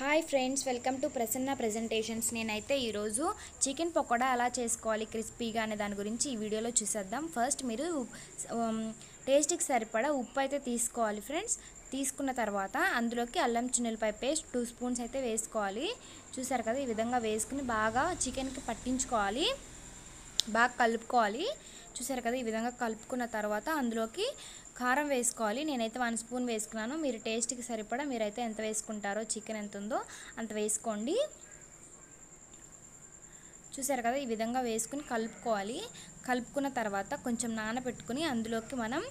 Hi friends welcome to Prasanna presentations. నేనైతే ఈరోజు chicken pakoda ఎలా చేసుకోవాలి క్రిస్పీగా అనే దాని గురించి ఈ వీడియోలో చూసేద్దాం. ఫస్ట్ మీరు టేస్ట్కి సరిపడా ఉప్పు అయితే తీసుకోవాలి ఫ్రెండ్స్. తీసుకున్న తర్వాత అందులోకి అల్లం చిన్నులపై పేస్ట్ టూ స్పూన్స్ అయితే వేసుకోవాలి. చూసారు కదా ఈ విధంగా వేసుకుని బాగా చికెన్కి పట్టించుకోవాలి. బాగా కలుపుకోవాలి. చూసారు కదా ఈ విధంగా కలుపుకున్న తర్వాత అందులోకి కారం వేసుకోవాలి. నేనైతే వన్ స్పూన్ వేసుకున్నాను. మీరు టేస్ట్కి సరిపడా మీరైతే ఎంత వేసుకుంటారో చికెన్ ఎంత ఉందో అంత వేసుకోండి. చూసారు కదా ఈ విధంగా వేసుకుని కలుపుకోవాలి. కలుపుకున్న తర్వాత కొంచెం నానబెట్టుకుని అందులోకి మనం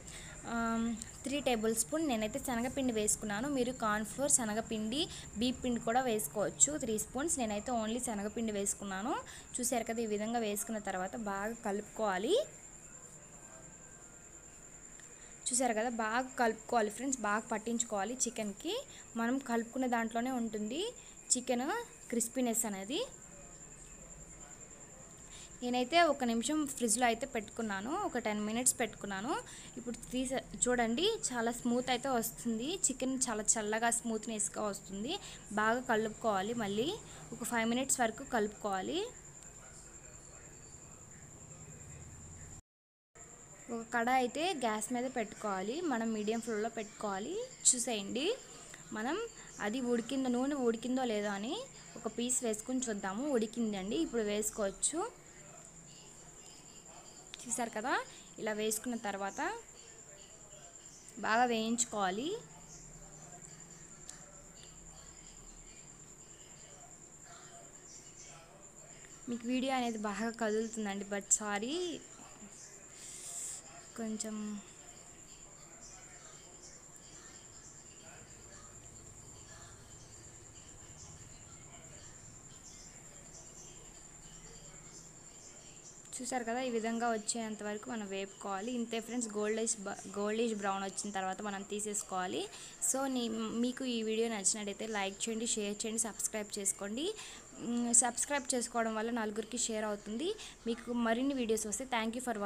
త్రీ టేబుల్ స్పూన్ నేనైతే శనగపిండి వేసుకున్నాను. మీరు కార్న్ఫ్లోర్ శనగపిండి బీప్ పిండి కూడా వేసుకోవచ్చు. త్రీ స్పూన్స్ నేనైతే ఓన్లీ శనగపిండి వేసుకున్నాను. చూసారు కదా ఈ విధంగా వేసుకున్న తర్వాత బాగా కలుపుకోవాలి. చూసారు కదా బాగా కలుపుకోవాలి ఫ్రెండ్స్ బాగా పట్టించుకోవాలి చికెన్కి మనం కలుపుకున్న దాంట్లోనే ఉంటుంది. చికెన్ క్రిస్పీనెస్ అనేది. నేనైతే ఒక నిమిషం ఫ్రిడ్జ్లో అయితే పెట్టుకున్నాను ఒక టెన్ మినిట్స్ పెట్టుకున్నాను. ఇప్పుడు తీస చూడండి చాలా స్మూత్ అయితే వస్తుంది. చికెన్ చాలా చల్లగా స్మూత్నెస్గా వస్తుంది. బాగా కలుపుకోవాలి మళ్ళీ. ఒక ఫైవ్ మినిట్స్ వరకు కలుపుకోవాలి. ఒక కడ అయితే గ్యాస్ మీద పెట్టుకోవాలి. మనం మీడియం ఫ్లేమ్లో పెట్టుకోవాలి. చూసేయండి. మనం అది ఉడికిందో నూనె ఉడికిందో లేదో అని ఒక పీస్ వేసుకుని చూద్దాము. ఉడికిందండి. ఇప్పుడు వేసుకోవచ్చు. చూసారు కదా? ఇలా వేసుకున్న తర్వాత బాగా వేయించుకోవాలి. మీకు వీడియో అనేది బాగా కదులుతుందండి బట్ సారీ కొంచెం చూసారు కదా ఈ విధంగా వచ్చేంత వరకు మనం వేపుకోవాలి. ఇంతే ఫ్రెండ్స్ గోల్డిష్ గోల్డిష్ బ్రౌన్ వచ్చిన తర్వాత మనం తీసేసుకోవాలి. సో నీ మీకు ఈ వీడియో నచ్చినట్టయితే లైక్ చేయండి షేర్ చేయండి సబ్స్క్రైబ్ చేసుకోండి. సబ్స్క్రైబ్ చేసుకోవడం వల్ల నలుగురికి షేర్ అవుతుంది. మీకు మరిన్ని వీడియోస్ వస్తే థ్యాంక్ యూ ఫర్